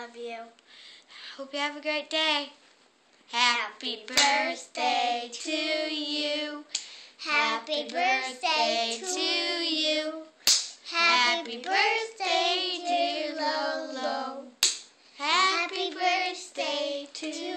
love you. Hope you have a great day. Happy birthday to you. Happy birthday to you. Happy birthday, dear Lolo. Happy birthday to you.